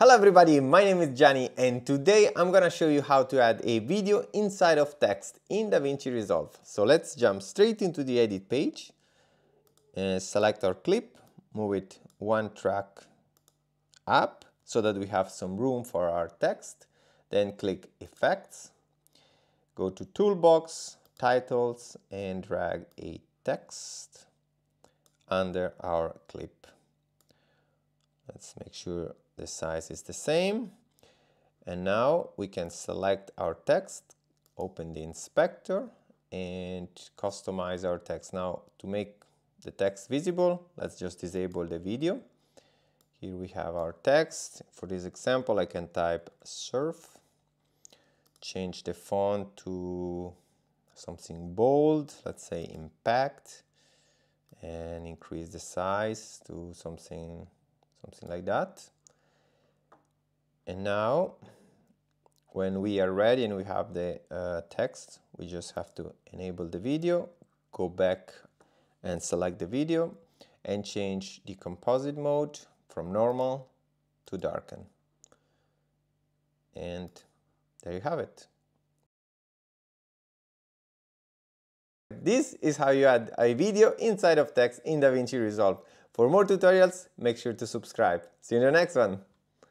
Hello everybody, my name is Gianni and today I'm gonna show you how to add a video inside of text in DaVinci Resolve. So let's jump straight into the edit page, and select our clip, move it one track up so that we have some room for our text, then click effects, go to toolbox, titles and drag a text under our clip. Let's make sure the size is the same. And now we can select our text, open the inspector and customize our text. Now to make the text visible, let's just disable the video. Here we have our text. For this example, I can type surf, change the font to something bold, let's say impact, and increase the size to something, something like that. And now, when we are ready and we have the uh, text, we just have to enable the video, go back and select the video and change the composite mode from normal to darken. And there you have it. This is how you add a video inside of text in DaVinci Resolve. For more tutorials, make sure to subscribe. See you in the next one.